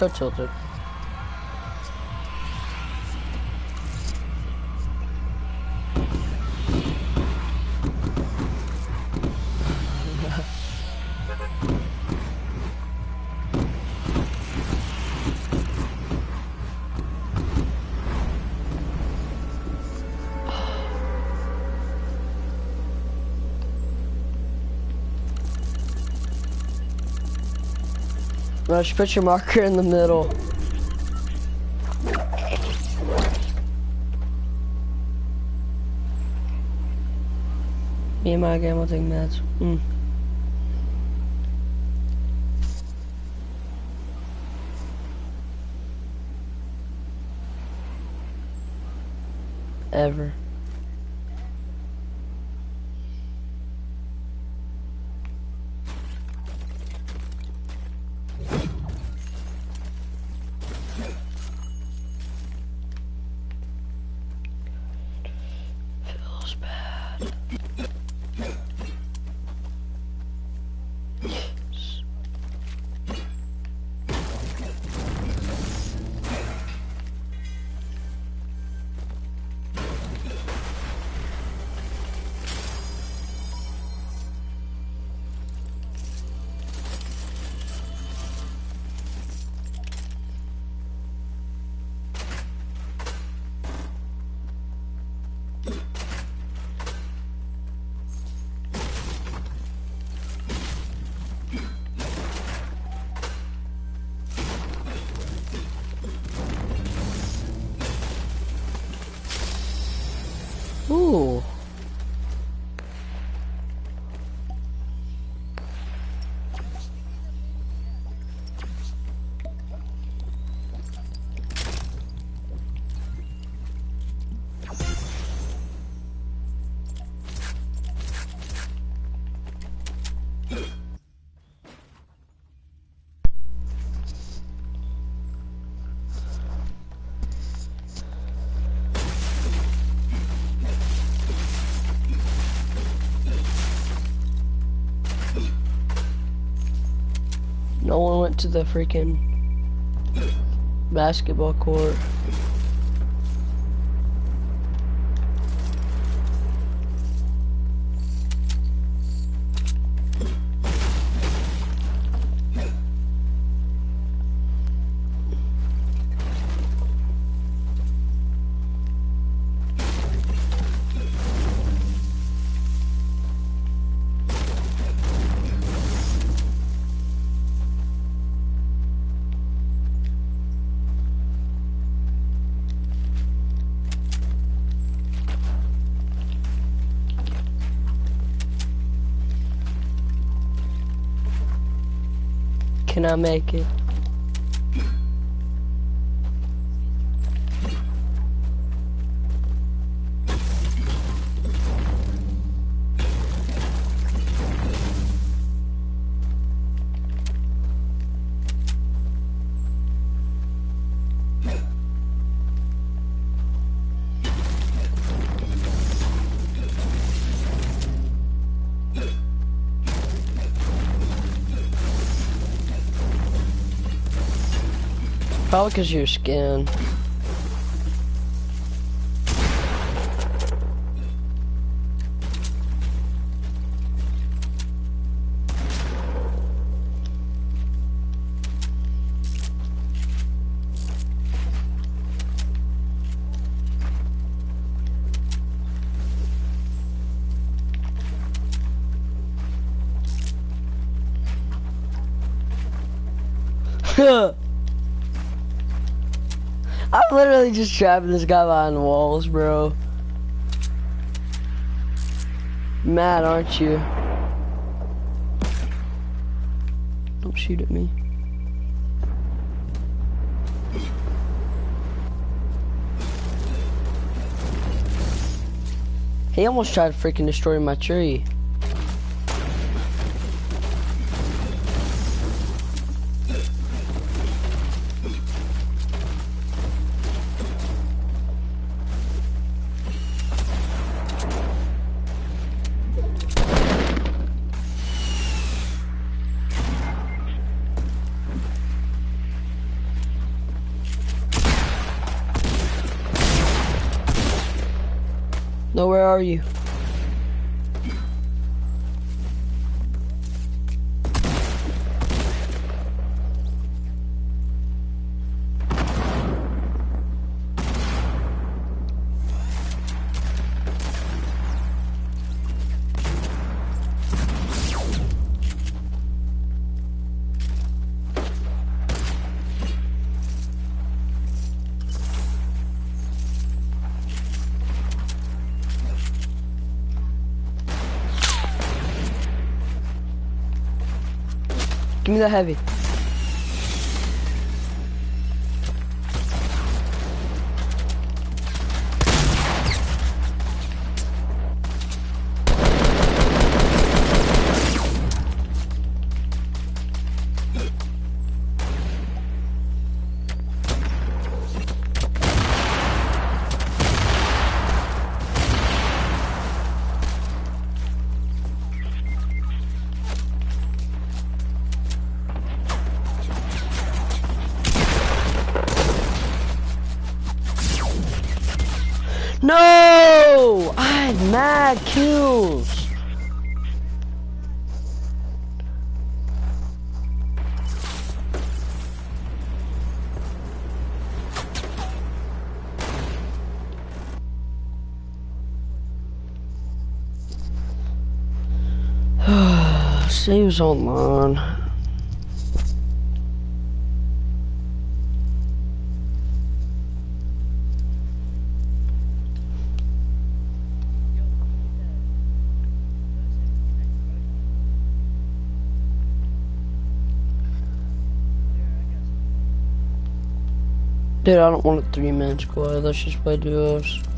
go tilted. Rush, put your marker in the middle. Me and my game will take meds. Mm. Ever. To the freaking basketball court. I make it? Probably because your skin. Literally just trapping this guy behind the walls, bro. Mad, aren't you? Don't shoot at me. He almost tried to freaking destroy my tree. Are you? Heavy. Saves online. Dude, I don't want a three-man squad. Let's just play duos.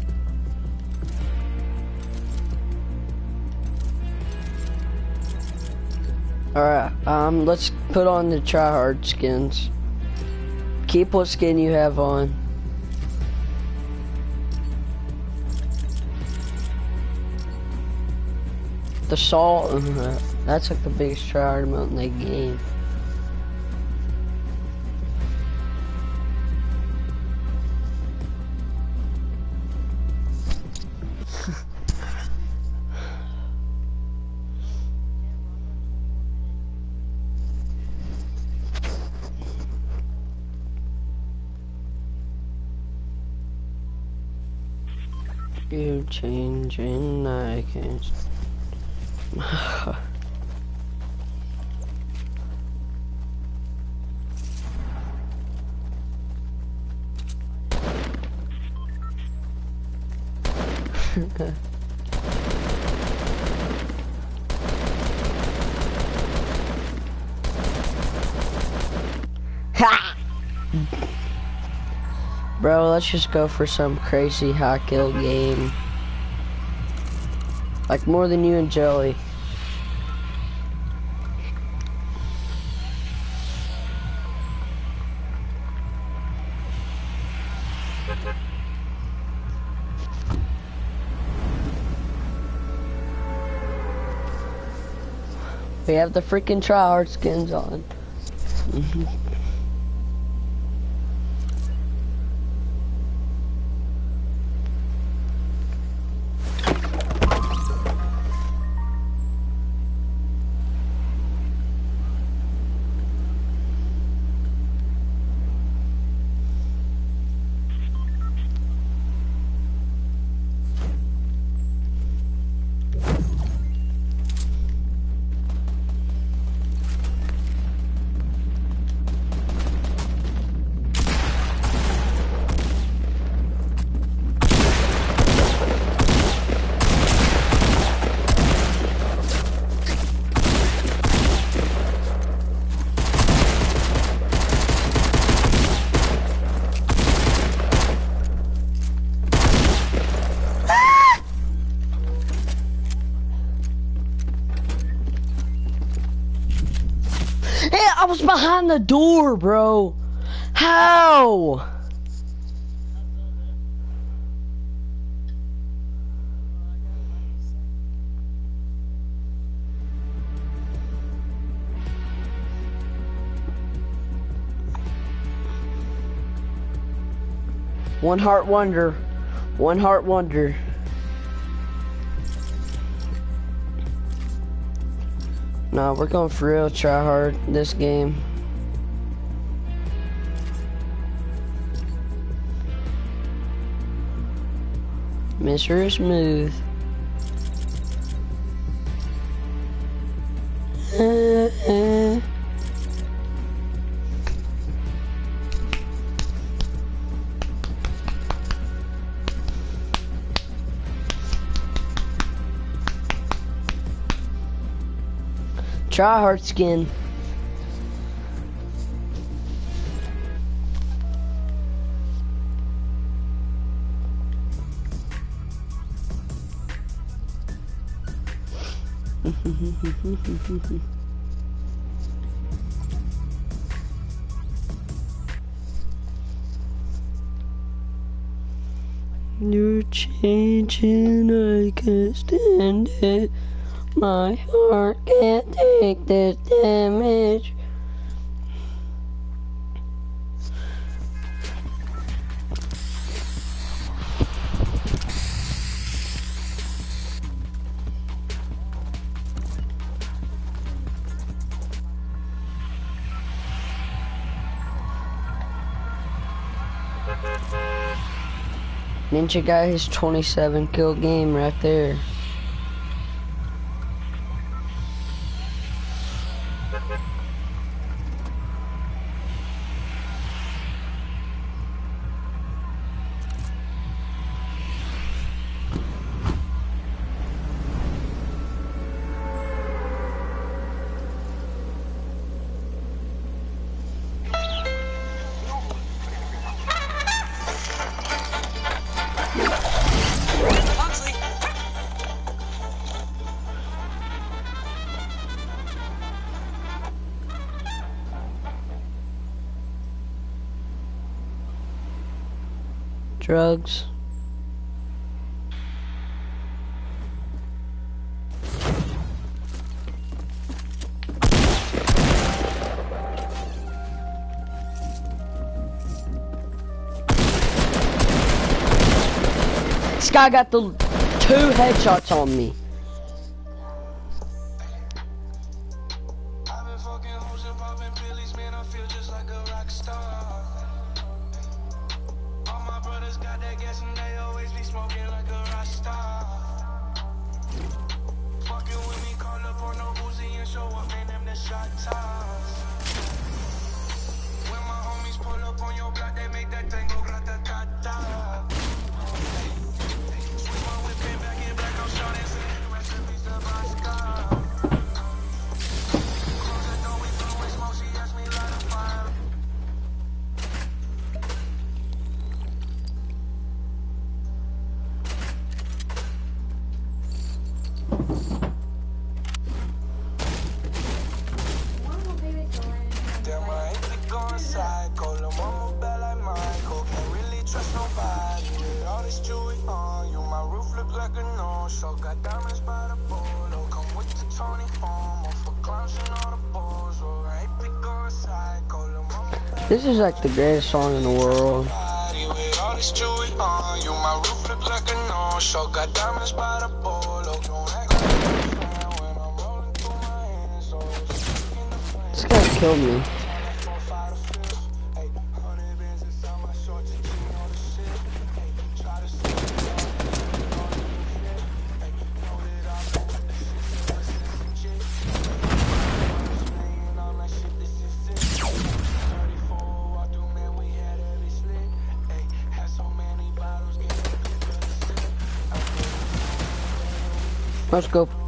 Alright, um, let's put on the try-hard skins. Keep what skin you have on. The salt, uh, that's like the biggest try-hard amount in the game. You changing, I can't. Bro, let's just go for some crazy hot kill game. Like more than you and Jelly. We have the freaking tryhard skins on. Hey, the door, bro. How? One heart wonder. One heart wonder. Nah, we're going for real try hard this game. Mr. Smooth. Try hard skin. You're changing, I can't stand it. My heart can't take this damage. Ninja got his 27 kill game right there. Drugs. This guy got the two headshots on me. This is like the greatest song in the world. This guy killed me. Let's go.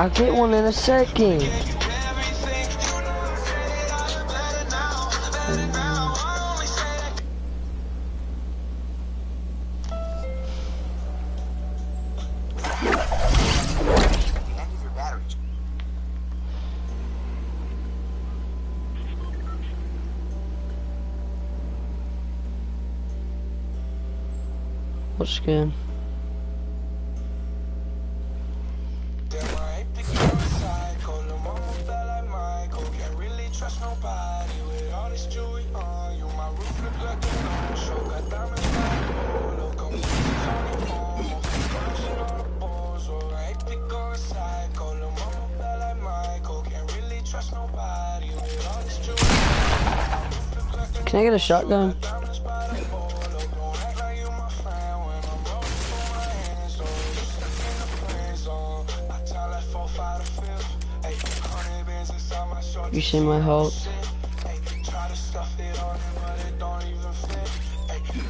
I'll get one in a second. What's good? Shotgun? You see my health?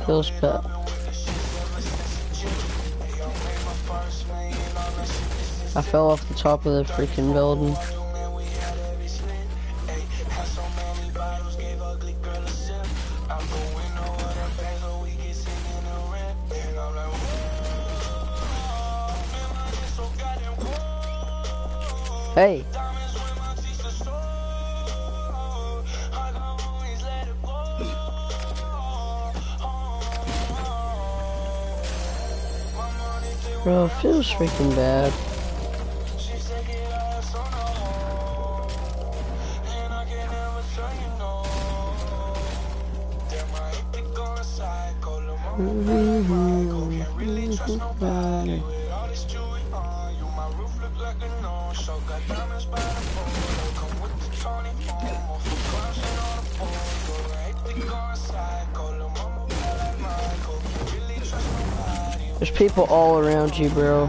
Feels bad. I fell off the top of the freaking building. Hey. Bro, feels freaking bad. People all around you, bro.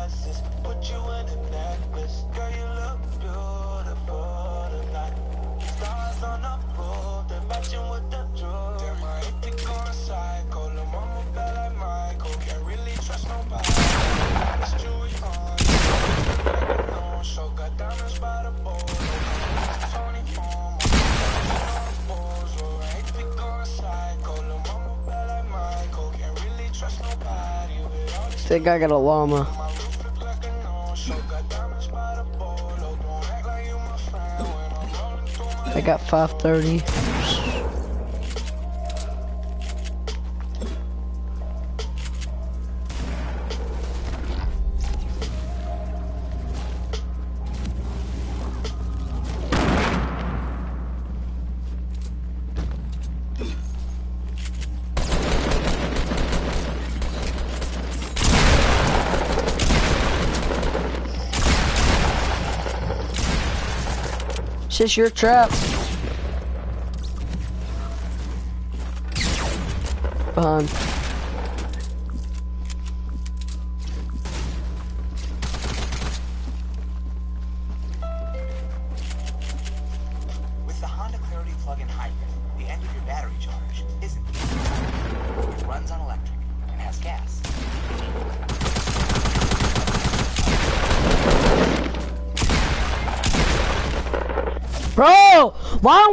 Think I got a llama. I got 530. Just your trap. Behind.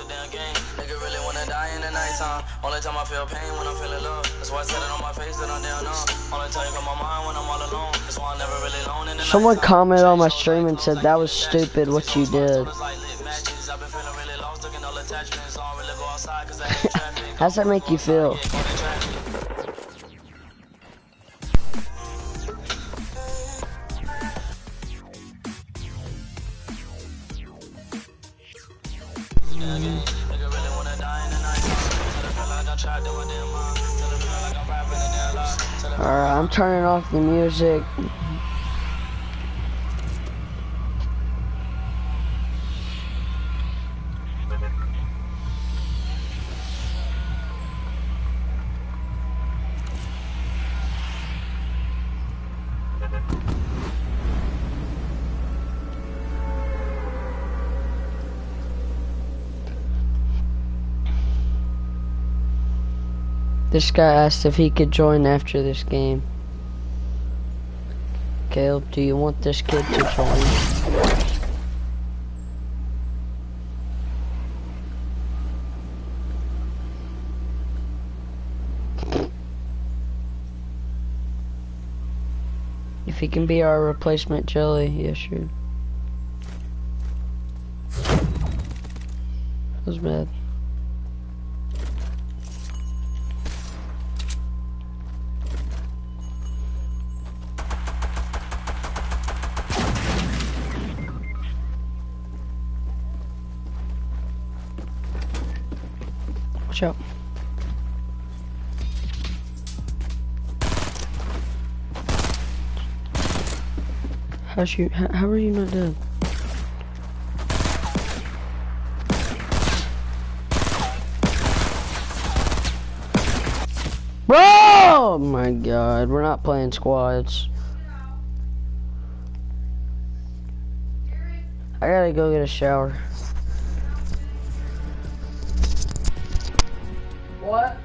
a damn game. Nigga really wanna die in the nighttime. Only time I feel pain when I'm feeling love. That's why I said it on my face that I'm down on. Only time you my mind when I'm all alone. That's why I'm never really alone in the Someone nighttime. commented on my stream and said that was stupid what you did. It's like lit matches. I've off the music. This guy asked if he could join after this game. Caleb, do you want this kid to join? If he can be our replacement jelly, yeah, sure. That was bad. Watch out. You? How, how are you not dead? Bro! Oh my god, we're not playing squads. I gotta go get a shower. What?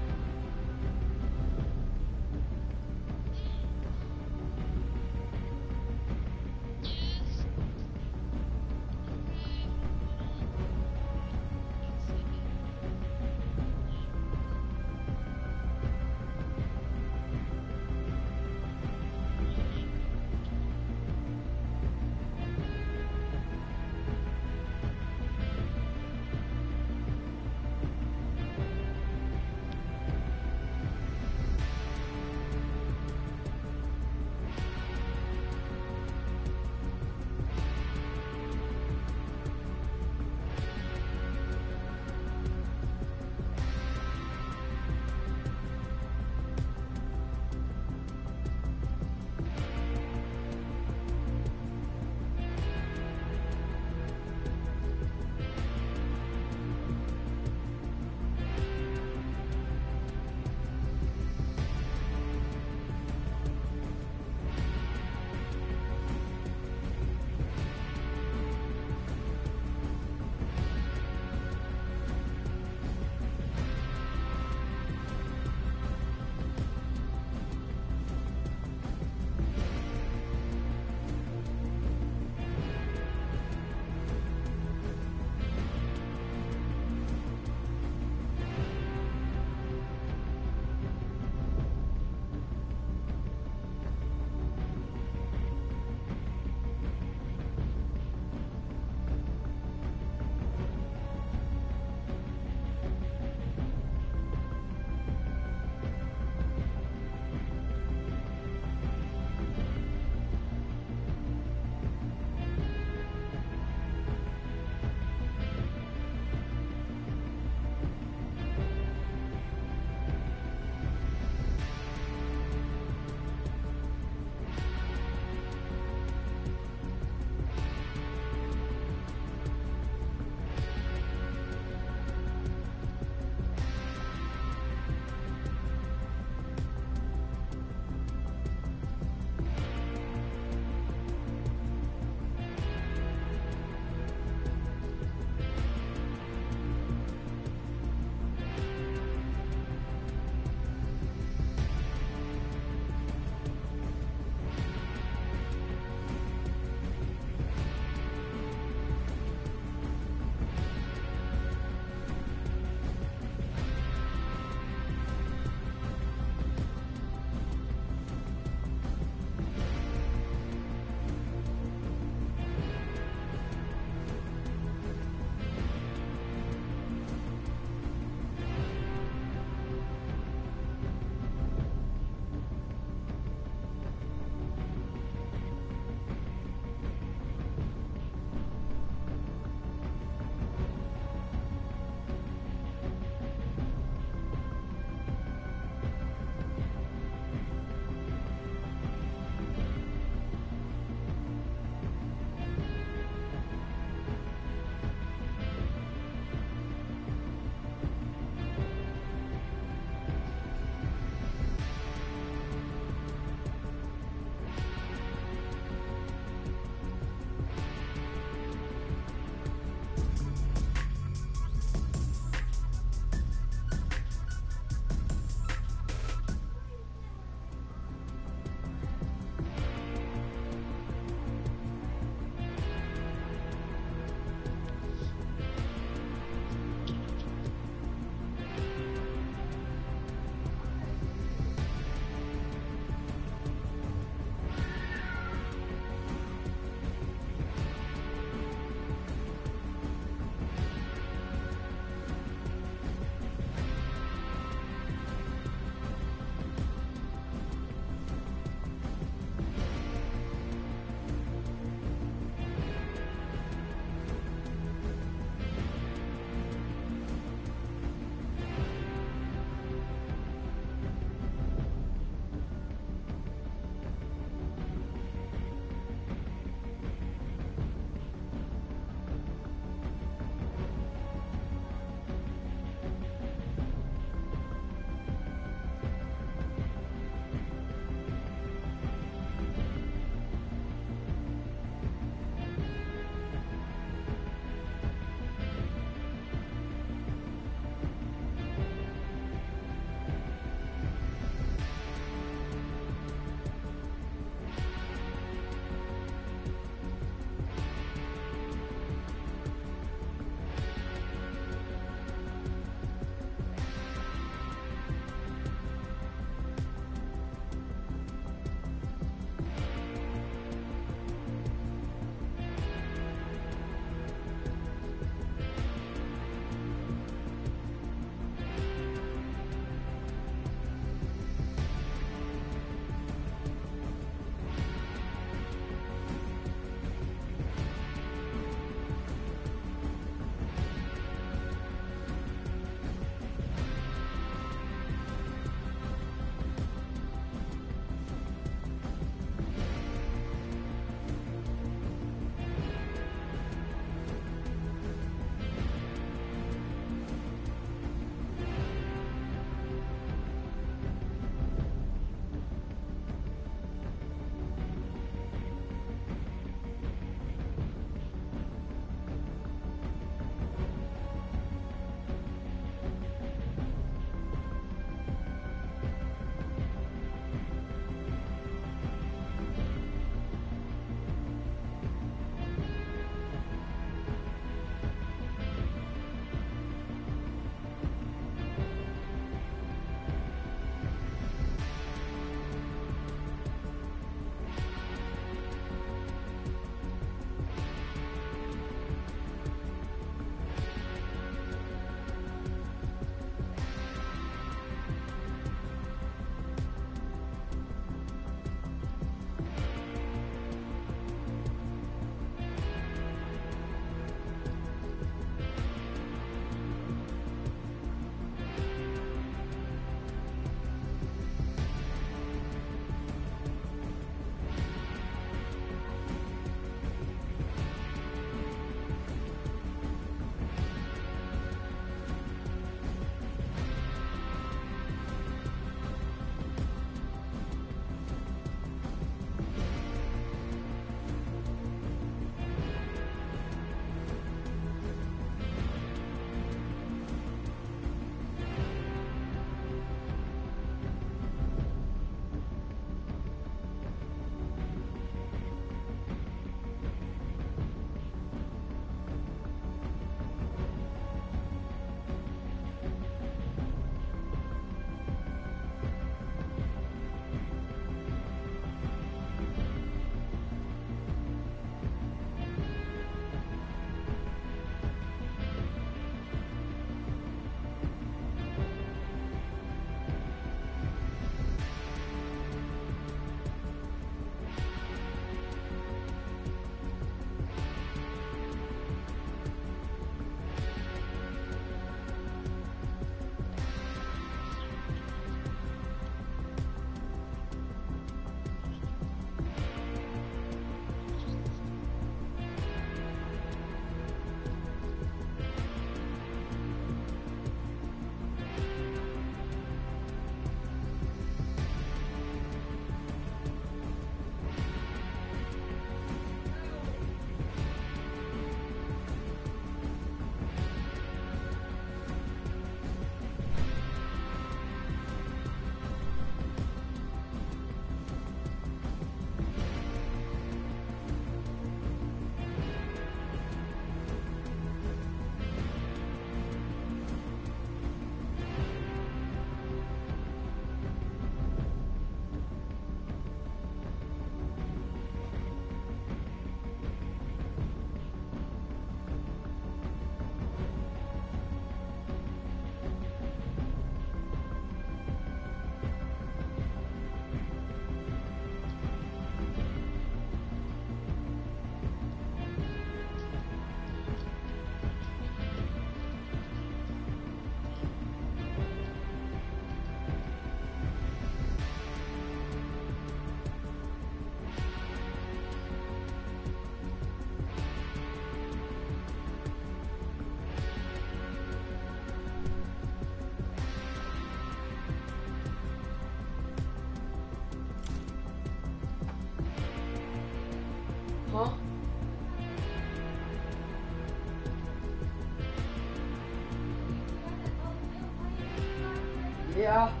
Yeah. Down,